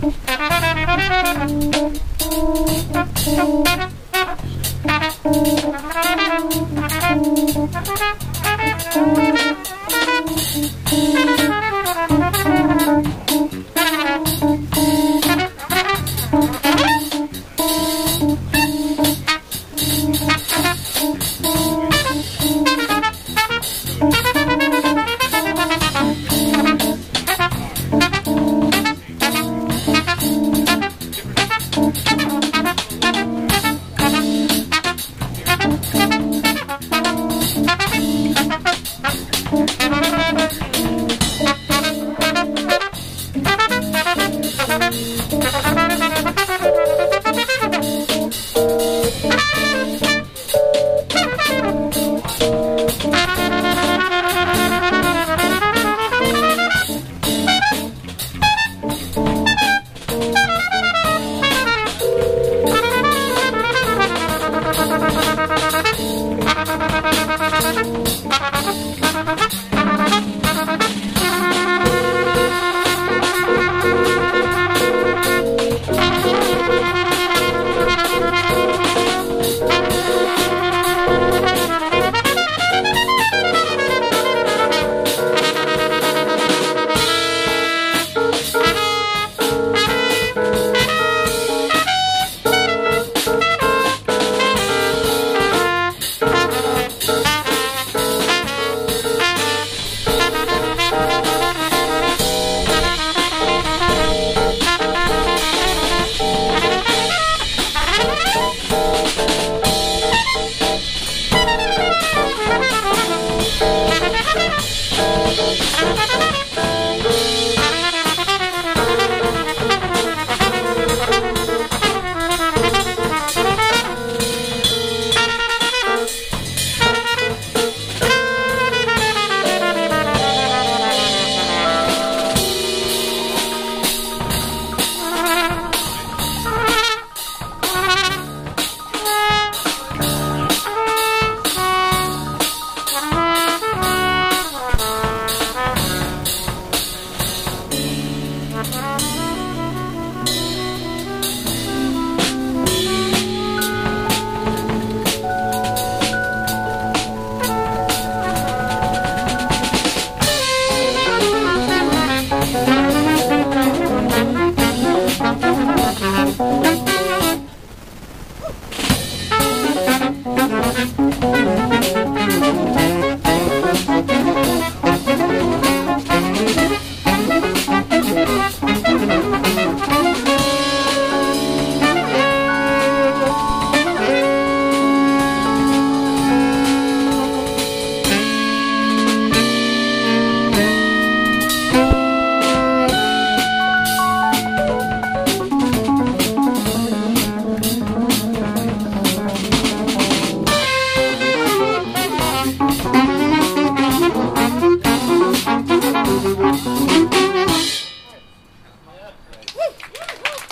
Thank you. Thank you. 哈哈哈哈 Thank you.